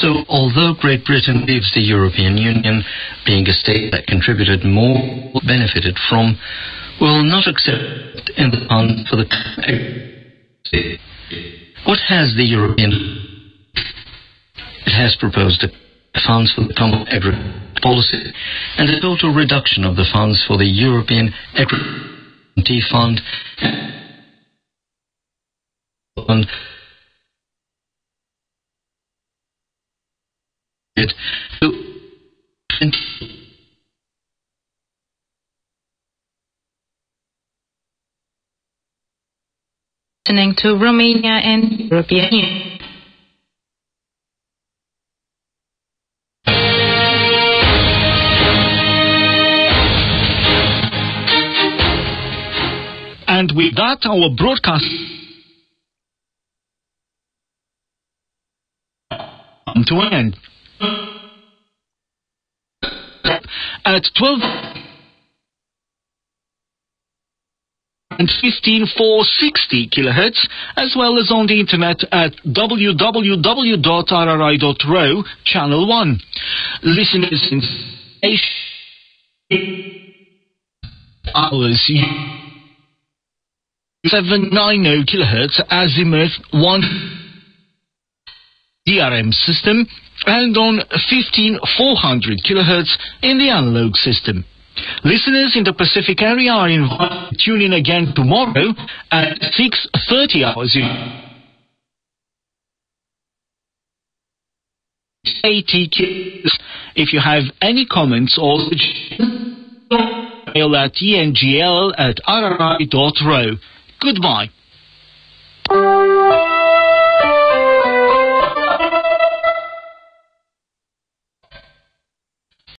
So, although Great Britain leaves the European Union, being a state that contributed more, benefited from, will not accept in the fund for the. What has the European? It has proposed funds for the common agriculture policy and a total reduction of the funds for the European Agriculture Fund. Fund it listening to Romania and European Union. And with that, our broadcast come to an end. At 12 and 15460 kilohertz, as well as on the internet at www.rri.ro, channel 1. Listeners in hours 790 kilohertz azimuth 1 DRM system and on 15400 kilohertz in the analog system. Listeners in the Pacific area are invited to tune in again tomorrow at 6.30 hours. 80 kilohertz. If you have any comments or suggestions, mail at engl at rri.ro. Goodbye.